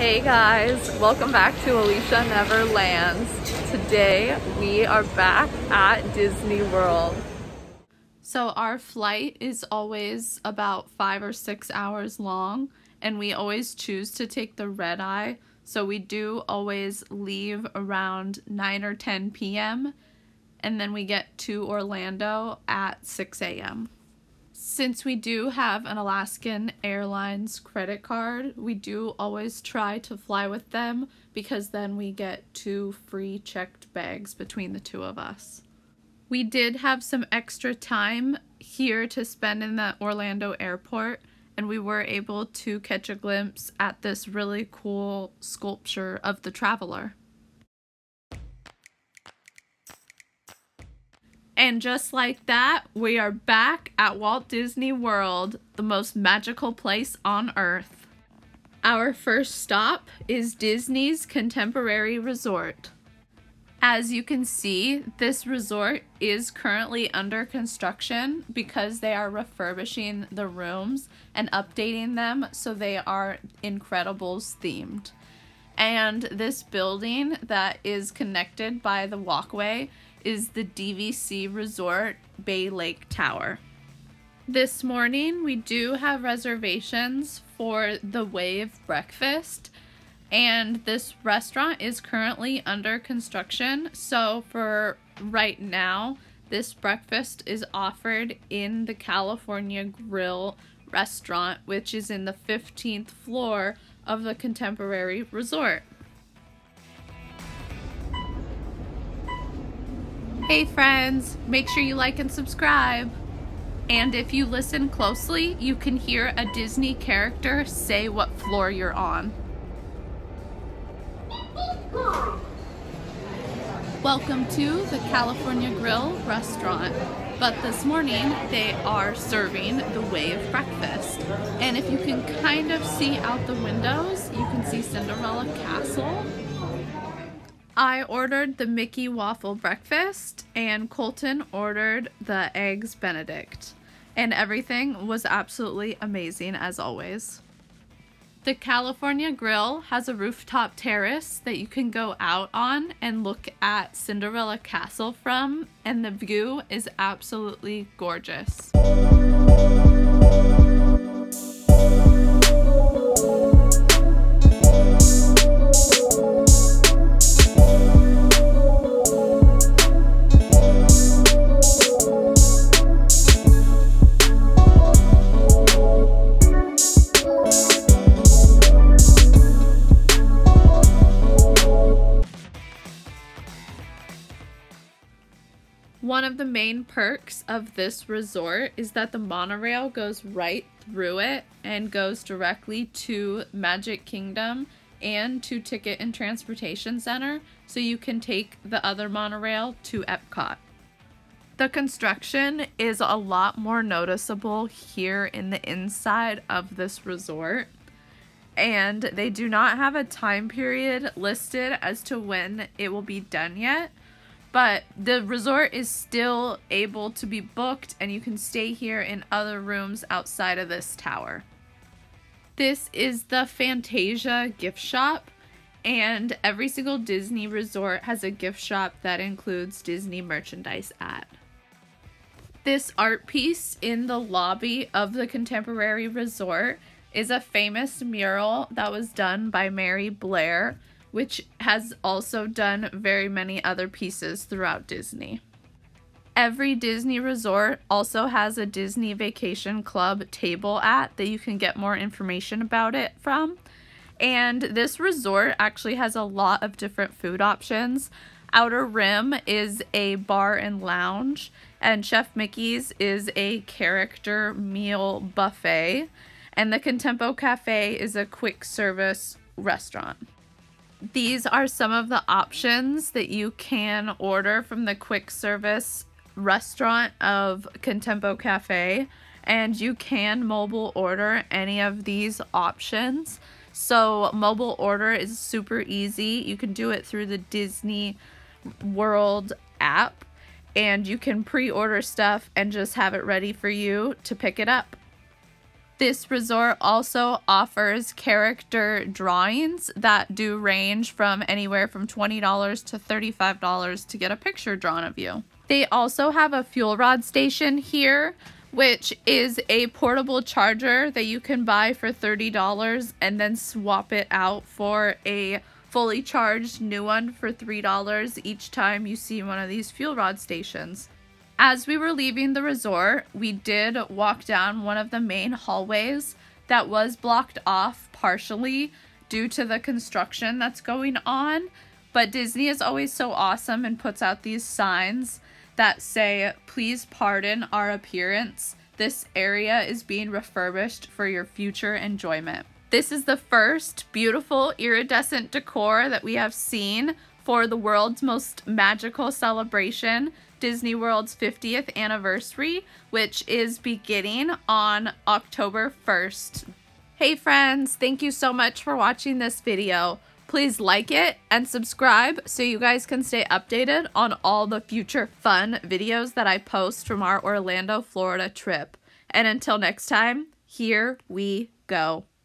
Hey guys, welcome back to Alicia Neverlands. Today we are back at Disney World. So our flight is always about five or six hours long and we always choose to take the red eye. So we do always leave around 9 or 10 p.m. and then we get to Orlando at 6 a.m. Since we do have an Alaskan Airlines credit card, we do always try to fly with them because then we get two free checked bags between the two of us. We did have some extra time here to spend in the Orlando airport and we were able to catch a glimpse at this really cool sculpture of the traveler. And just like that, we are back at Walt Disney World, the most magical place on earth. Our first stop is Disney's Contemporary Resort. As you can see, this resort is currently under construction because they are refurbishing the rooms and updating them so they are Incredibles themed. And this building that is connected by the walkway is the DVC Resort Bay Lake Tower. This morning we do have reservations for the Wave Breakfast and this restaurant is currently under construction so for right now this breakfast is offered in the California Grill restaurant which is in the 15th floor of the Contemporary Resort. Hey friends, make sure you like and subscribe. And if you listen closely, you can hear a Disney character say what floor you're on. Welcome to the California Grill restaurant. But this morning they are serving the Wave breakfast. And if you can kind of see out the windows, you can see Cinderella Castle I ordered the Mickey waffle breakfast and Colton ordered the eggs benedict. And everything was absolutely amazing as always. The California Grill has a rooftop terrace that you can go out on and look at Cinderella Castle from, and the view is absolutely gorgeous. One of the main perks of this resort is that the monorail goes right through it and goes directly to Magic Kingdom and to Ticket and Transportation Center, so you can take the other monorail to Epcot. The construction is a lot more noticeable here in the inside of this resort, and they do not have a time period listed as to when it will be done yet but the resort is still able to be booked and you can stay here in other rooms outside of this tower. This is the Fantasia gift shop and every single Disney resort has a gift shop that includes Disney merchandise at. This art piece in the lobby of the Contemporary Resort is a famous mural that was done by Mary Blair which has also done very many other pieces throughout Disney. Every Disney resort also has a Disney Vacation Club table at that you can get more information about it from. And this resort actually has a lot of different food options. Outer Rim is a bar and lounge, and Chef Mickey's is a character meal buffet, and the Contempo Cafe is a quick service restaurant these are some of the options that you can order from the quick service restaurant of Contempo Cafe and you can mobile order any of these options. So mobile order is super easy. You can do it through the Disney World app and you can pre-order stuff and just have it ready for you to pick it up. This resort also offers character drawings that do range from anywhere from $20 to $35 to get a picture drawn of you. They also have a fuel rod station here, which is a portable charger that you can buy for $30 and then swap it out for a fully charged new one for $3 each time you see one of these fuel rod stations. As we were leaving the resort, we did walk down one of the main hallways that was blocked off partially due to the construction that's going on. But Disney is always so awesome and puts out these signs that say, please pardon our appearance. This area is being refurbished for your future enjoyment. This is the first beautiful iridescent decor that we have seen for the world's most magical celebration, Disney World's 50th anniversary, which is beginning on October 1st. Hey friends, thank you so much for watching this video. Please like it and subscribe so you guys can stay updated on all the future fun videos that I post from our Orlando, Florida trip. And until next time, here we go.